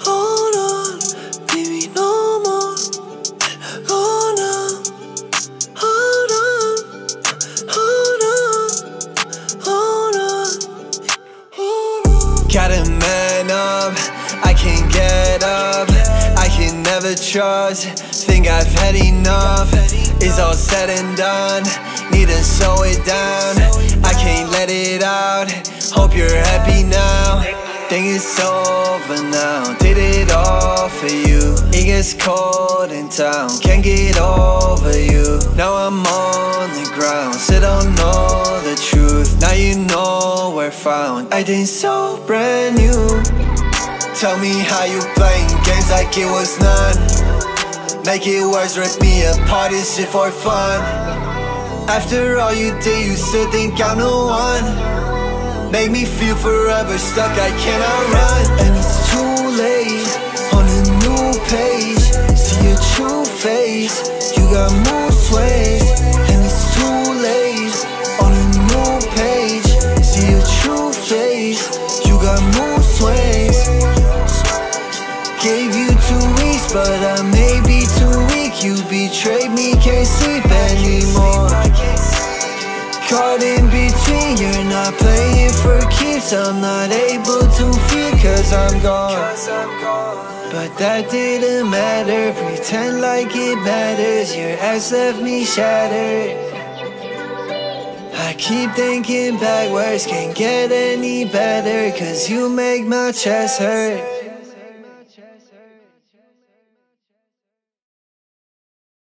Hold on, baby, no more. Hold on, hold on, hold on, hold on, hold on. Gotta man up, I can't get up. I can never trust. Think I've had enough. It's all said and done. Need to slow it down. I can't let it out. Hope you're happy. Think it's over now. Did it all for you. It gets cold in town. Can't get over you. Now I'm on the ground. Still don't know the truth. Now you know we're found. I think so brand new. Tell me how you playing games like it was none. Make it worse, rip me apart, this shit for fun. After all you did, you still think I'm the one. Make me feel forever stuck, I cannot run. And it's too late, on a new page. See your true face, you got mood swings. And it's too late, on a new page. See your true face, you got mood swings. Gave you two weeks, but I may be too weak. You betrayed me, can't sleep anymore. Caught in between, you're not playing for keeps. I'm not able to feel cause I'm gone. But that didn't matter, pretend like it matters. Your ass left me shattered. I keep thinking backwards, can't get any better. Cause you make my chest hurt.